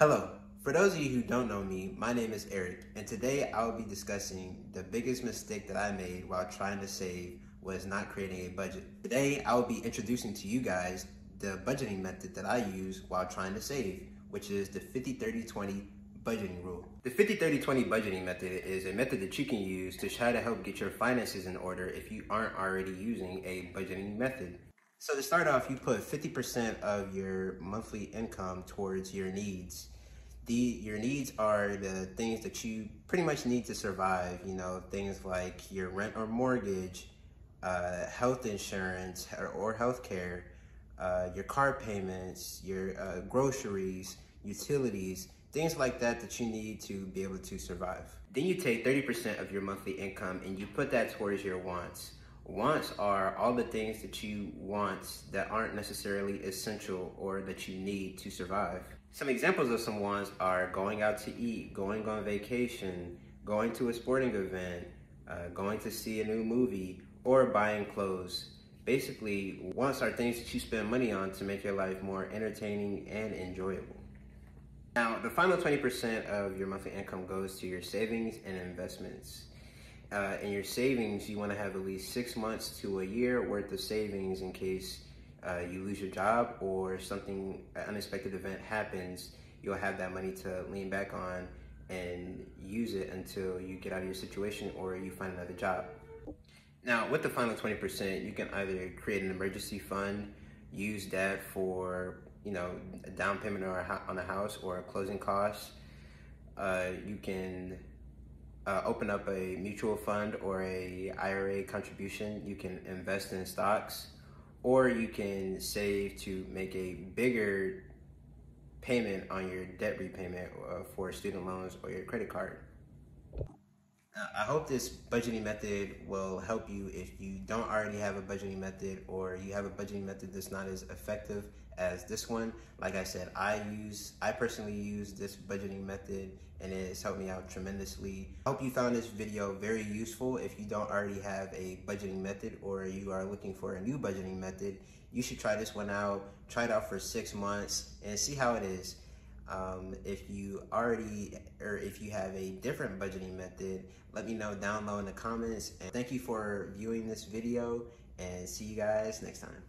Hello. For those of you who don't know me, my name is Eric, and today I will be discussing the biggest mistake that I made while trying to save was not creating a budget. Today, I will be introducing to you guys the budgeting method that I use while trying to save, which is the 50-30-20 budgeting rule. The 50-30-20 budgeting method is a method that you can use to try to help get your finances in order if you aren't already using a budgeting method. So to start off, you put 50% of your monthly income towards your needs. The, your needs are the things that you pretty much need to survive, you know, things like your rent or mortgage, uh, health insurance or, or health care, uh, your car payments, your uh, groceries, utilities, things like that that you need to be able to survive. Then you take 30% of your monthly income and you put that towards your wants. Wants are all the things that you want that aren't necessarily essential or that you need to survive. Some examples of some wants are going out to eat, going on vacation, going to a sporting event, uh, going to see a new movie, or buying clothes. Basically, wants are things that you spend money on to make your life more entertaining and enjoyable. Now, the final 20% of your monthly income goes to your savings and investments. Uh, in your savings, you want to have at least six months to a year worth of savings in case uh, you lose your job or something, an unexpected event happens. You'll have that money to lean back on and use it until you get out of your situation or you find another job. Now, with the final 20%, you can either create an emergency fund, use that for, you know, a down payment on a house or a closing costs. Uh, you can uh, open up a mutual fund or a IRA contribution. You can invest in stocks or you can save to make a bigger payment on your debt repayment uh, for student loans or your credit card. I hope this budgeting method will help you if you don't already have a budgeting method or you have a budgeting method that's not as effective as this one. Like I said, I use, I personally use this budgeting method and it has helped me out tremendously. I hope you found this video very useful. If you don't already have a budgeting method or you are looking for a new budgeting method, you should try this one out. Try it out for six months and see how it is. Um, if you already, or if you have a different budgeting method, let me know down low in the comments. And thank you for viewing this video and see you guys next time.